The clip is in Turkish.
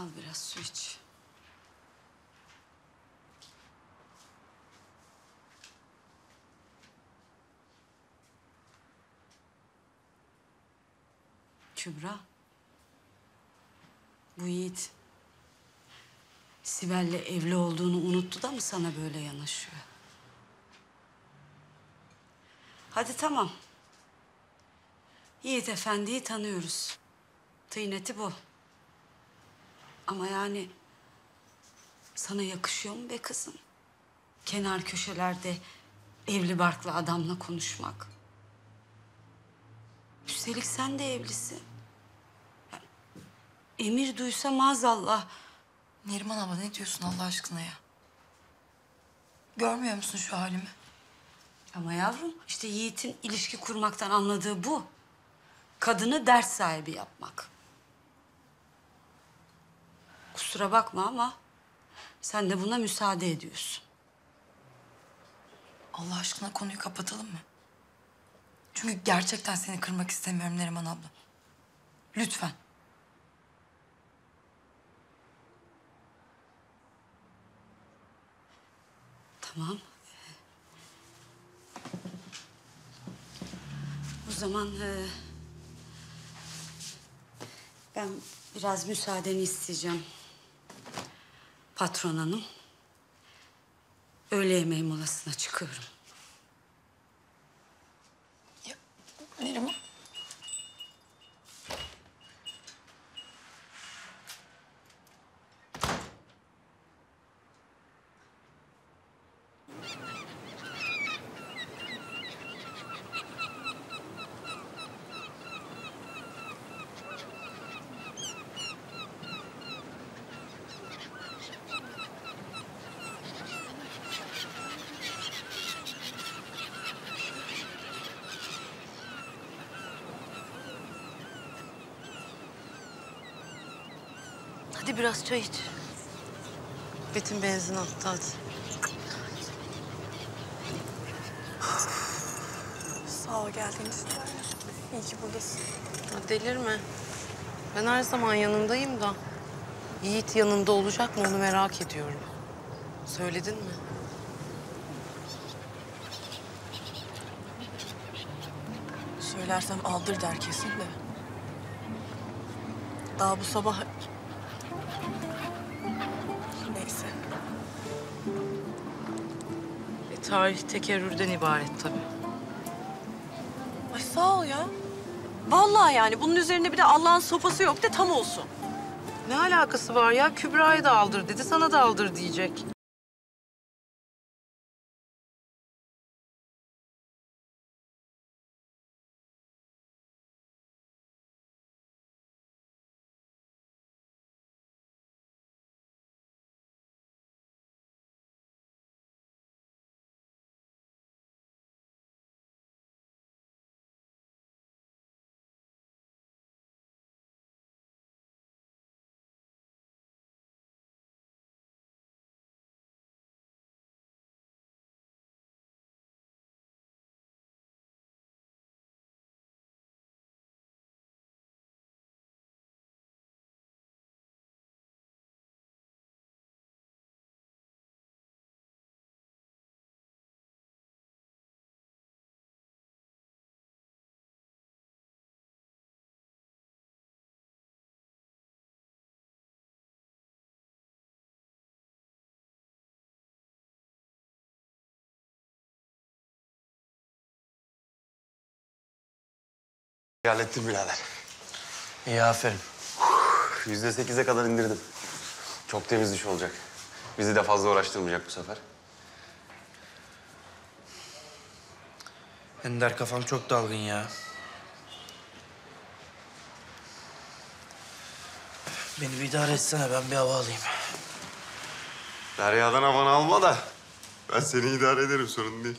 Al biraz su iç. Kübra. Bu Yiğit Sibel'le evli olduğunu unuttu da mı sana böyle yanaşıyor? Hadi tamam. Yiğit Efendi'yi tanıyoruz. Tıyneti bu. Ama yani sana yakışıyor mu be kızım? Kenar köşelerde evli barklı adamla konuşmak. Üstelik sen de evlisin. Emir duysa maazallah Neriman abla ne diyorsun Allah aşkına ya? Görmüyor musun şu halimi? Ama yavrum işte Yiğit'in ilişki kurmaktan anladığı bu. Kadını dert sahibi yapmak. Kusura bakma ama sen de buna müsaade ediyorsun. Allah aşkına konuyu kapatalım mı? Çünkü gerçekten seni kırmak istemiyorum Neriman abla. Lütfen. Tamam. O zaman e, ben biraz müsaadeni isteyeceğim. Patron hanım. Öğle yemeği molasına çıkıyorum. Ya, Neriman. Hadi biraz çay iç. Betim benzin attı hadi. Sağ ol geldiğin için. İyi ki buradasın. Ya delirme. Ben her zaman yanındayım da. Yiğit yanında olacak mı onu merak ediyorum. Söyledin mi? Söylersem aldır der kesin de. Daha bu sabah... tarih tekerrürden ibaret tabii. Ay sağ ol ya. Vallahi yani bunun üzerine bir de Allah'ın sopası yok de tam olsun. Ne alakası var ya? Kübra'yı da aldır dedi, sana da aldır diyecek. Hallettim birader. İyi aferin. Yüzde sekize kadar indirdim. Çok temiz iş olacak. Bizi de fazla uğraştırmayacak bu sefer. Ender kafam çok dalgın ya. Beni bir idare etsene ben bir hava alayım. Derya'dan havanı alma da. Ben seni idare ederim sorun değil.